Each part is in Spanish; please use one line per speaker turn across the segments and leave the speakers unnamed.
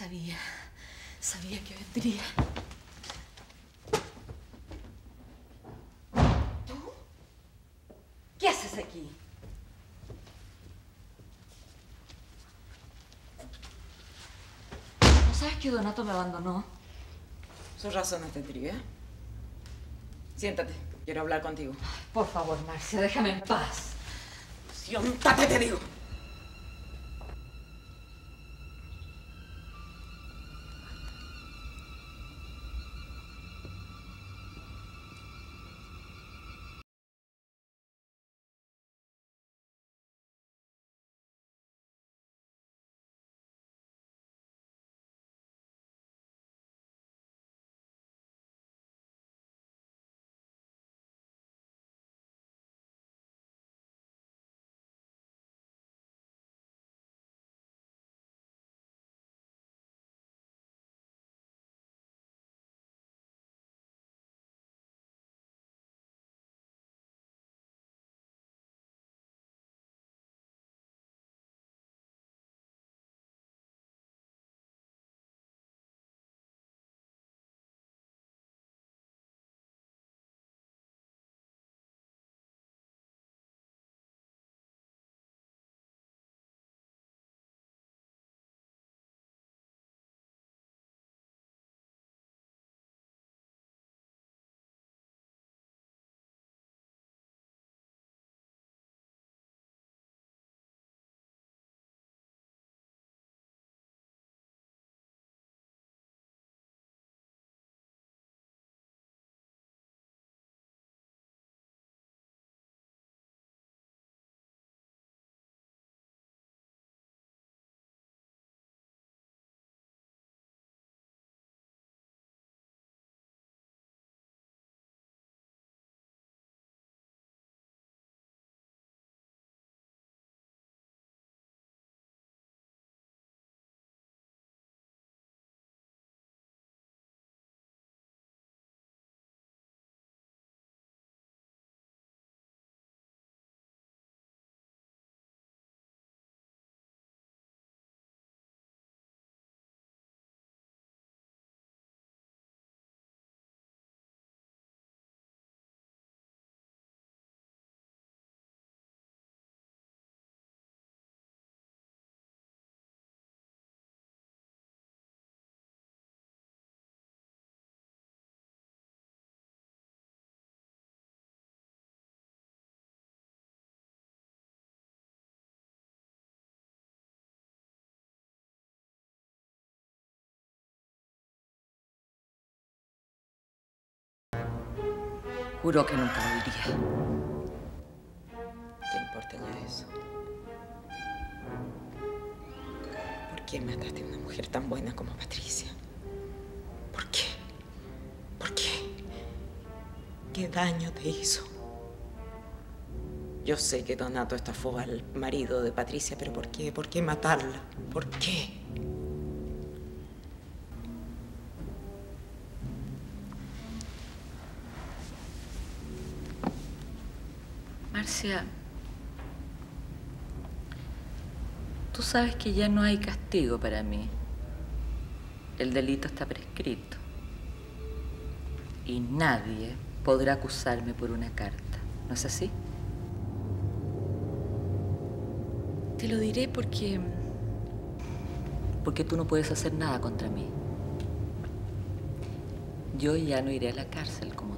Sabía, sabía que vendría. ¿Tú? ¿Qué haces aquí? ¿No sabes que Donato me abandonó?
Sus razones tendría. Siéntate, quiero hablar contigo.
Por favor, Marcia, déjame en paz.
Siéntate, te digo.
Juró que nunca lo diría.
¿Qué importa ya eso? ¿Por qué mataste a una mujer tan buena como Patricia? ¿Por qué? ¿Por qué? ¿Qué daño te hizo? Yo sé que Donato estafó al marido de Patricia, pero ¿por qué? ¿Por qué matarla? ¿Por qué?
Marcia, tú sabes que ya no hay castigo para mí. El delito está prescrito. Y nadie podrá acusarme por una carta. ¿No es así? Te lo diré porque... Porque tú no puedes hacer nada contra mí. Yo ya no iré a la cárcel como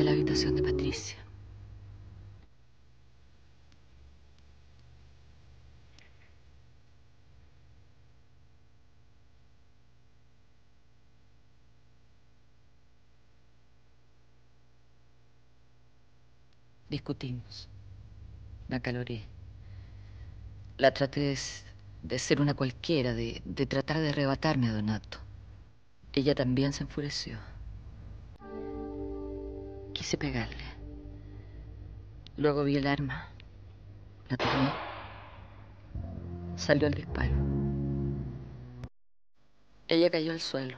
la habitación de Patricia. Discutimos. Me acaloré. La traté de, ser una cualquiera, de, de tratar de arrebatarme a Donato. Ella también se enfureció. Quise pegarle. Luego vi el arma. La tomé. Salió el disparo. Ella cayó al suelo.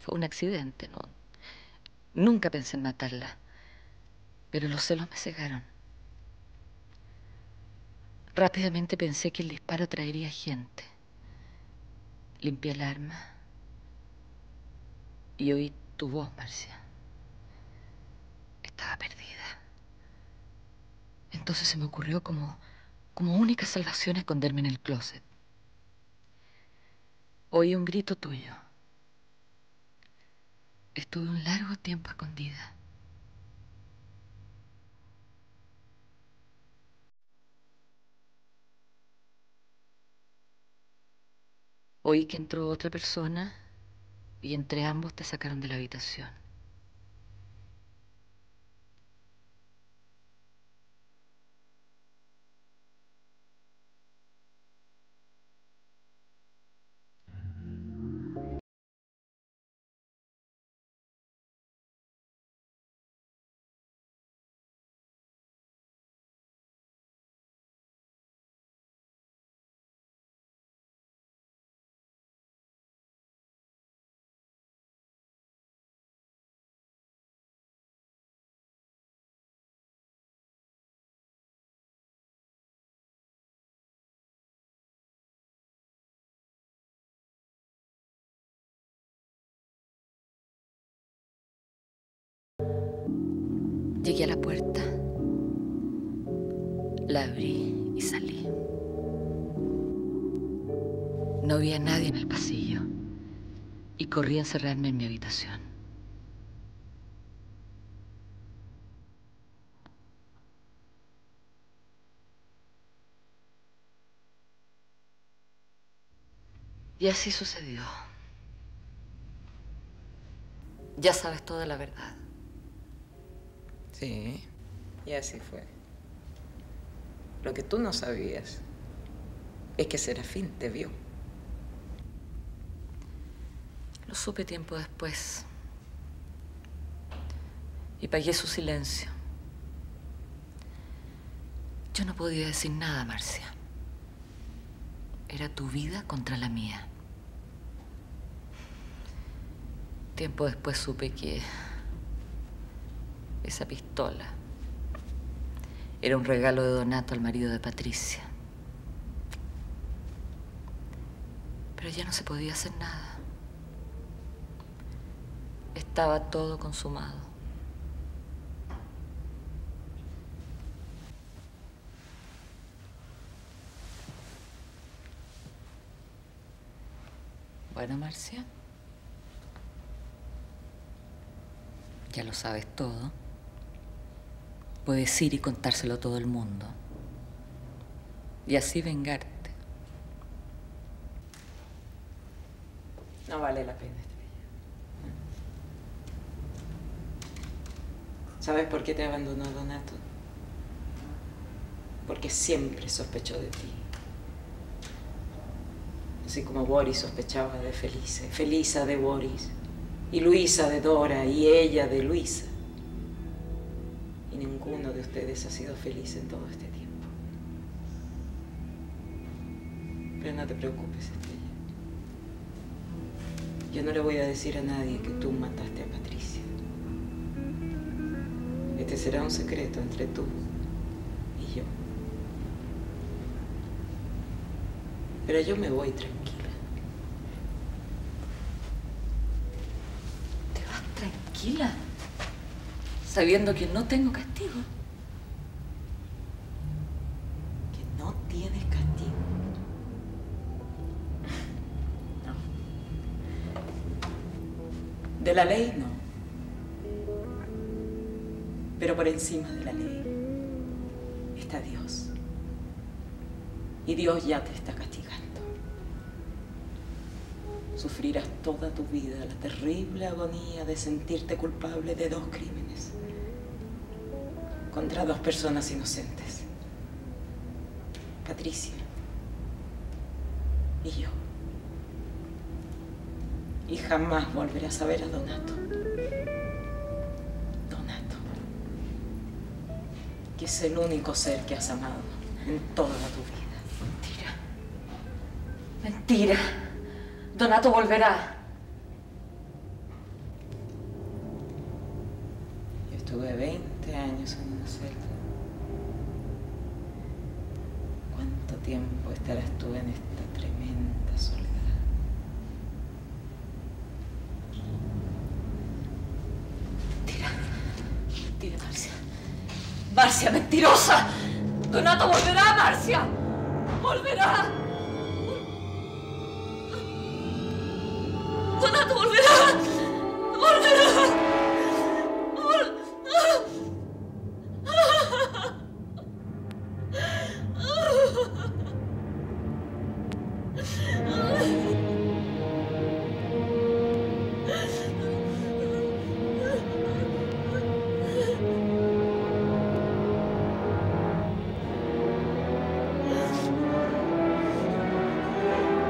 Fue un accidente, ¿no? Nunca pensé en matarla, pero los celos me cegaron. Rápidamente pensé que el disparo traería gente. Limpié el arma y oí tu voz, Marcia. Estaba perdida. Entonces se me ocurrió como, como única salvación esconderme en el closet. Oí un grito tuyo. Estuve un largo tiempo escondida. Oí que entró otra persona y entre ambos te sacaron de la habitación. Llegué a la puerta, la abrí y salí. No había nadie en el pasillo y corrí a encerrarme en mi habitación. Y así sucedió. Ya sabes toda la verdad.
Sí, y así fue. Lo que tú no sabías es que Serafín te vio.
Lo supe tiempo después. Y pagué su silencio. Yo no podía decir nada, Marcia. Era tu vida contra la mía. Tiempo después supe que esa pistola. Era un regalo de Donato al marido de Patricia. Pero ya no se podía hacer nada. Estaba todo consumado. Bueno, Marcia. Ya lo sabes todo puedes ir y contárselo a todo el mundo. Y así vengarte.
No vale la pena, Estrella. ¿Sabes por qué te abandonó Donato? Porque siempre sospechó de ti. Así como Boris sospechaba de Felice, Felisa de Boris, y Luisa de Dora, y ella de Luisa ninguno de ustedes ha sido feliz en todo este tiempo. Pero no te preocupes, Estrella. Yo no le voy a decir a nadie que tú mataste a Patricia. Este será un secreto entre tú y yo. Pero yo me voy tranquila.
¿Te vas tranquila? Sabiendo que no tengo castigo.
Que no tienes castigo. No. De la ley no. Pero por encima de la ley está Dios. Y Dios ya te está castigando. Sufrirás toda tu vida la terrible agonía de sentirte culpable de dos crímenes contra dos personas inocentes. Patricia y yo. Y jamás volverás a ver a Donato. Donato. Que es el único ser que has amado en toda tu vida.
Mentira. Mentira. Donato volverá.
Yo estuve 20 años en una celda. ¿Cuánto tiempo estarás tú en esta tremenda soledad?
Mentira. Mentira, Marcia. Marcia, mentirosa. Donato volverá, Marcia. Volverá. Donato volverá.